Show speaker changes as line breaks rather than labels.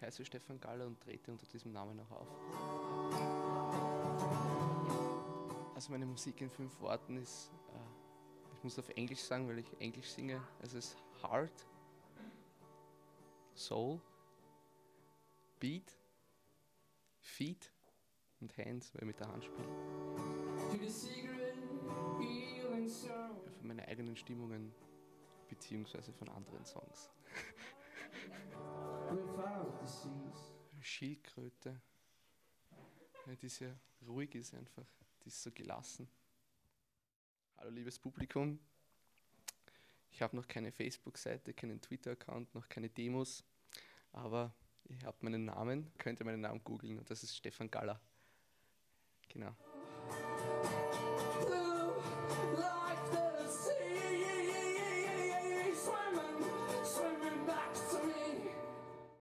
Ich heiße Stefan Galler und trete unter diesem Namen auch auf. Also meine Musik in fünf Worten ist, äh, ich muss auf Englisch sagen, weil ich Englisch singe. Es ist Heart, Soul, Beat, Feet und Hands, weil ich mit der Hand spiele. Von meinen eigenen Stimmungen beziehungsweise von anderen Songs. Schildkröte, ja, die sehr ruhig ist einfach, die ist so gelassen. Hallo liebes Publikum, ich habe noch keine Facebook-Seite, keinen Twitter-Account, noch keine Demos, aber ihr habt meinen Namen, könnt ihr meinen Namen googeln und das ist Stefan Galler. Genau.